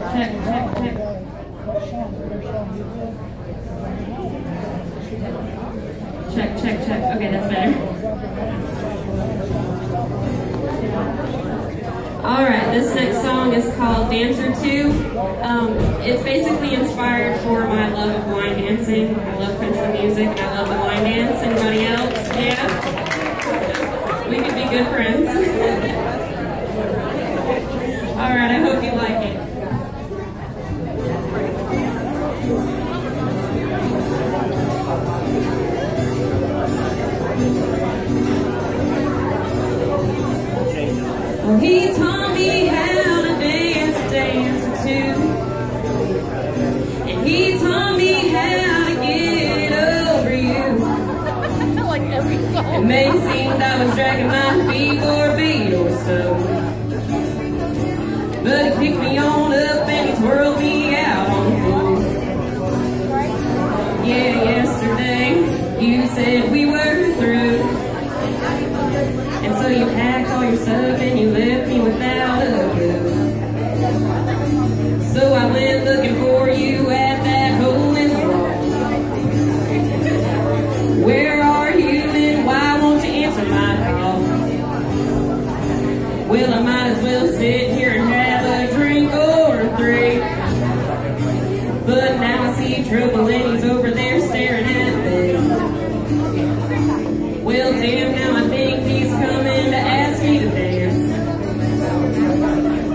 Check, check, check. Check, check, check. Okay, that's better. All right, this next song is called Dancer 2. Um, it's basically inspired for my love of line dancing. I love country music I love the line dance. Anybody else? Yeah? We could be good friends. He taught me how to dance, dance too. And he taught me how to get over you. like every song. It may seem I was dragging my feet for a beat or so. But he picked me on up and he twirled me out on the floor. Yeah, yesterday you said we were. And so you packed all your stuff and you left me without a clue. So I went looking for you at that hole in the wall. Where are you and why won't you answer my call? Well, I might as well sit here and have a drink or three. But now I see trouble and he's over there staring at me. Well, damn, now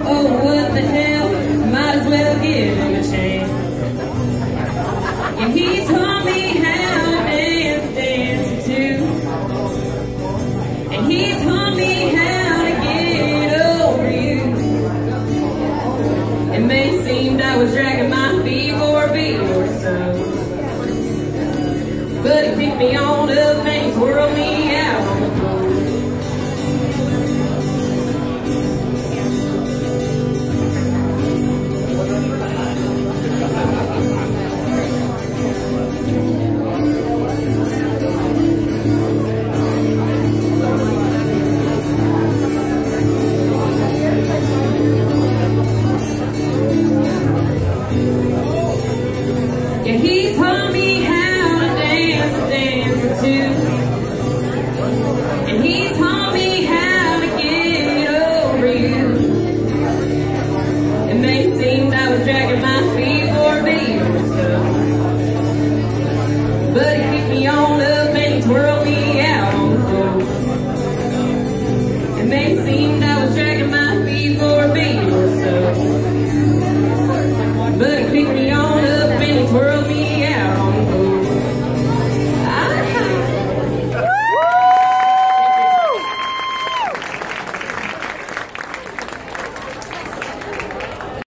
Oh, what the hell? Might as well give him a chance. Yeah, he taught me how to dance, dance too. And he taught me how to get over you. It may seem I was dragging my feet for a beat or so. But he picked me on up Yeah, he taught me how to dance, a dance or. And he taught me how to get over you. It may seem I was dragging my feet for a beat or so. But he picked me on up and twirled me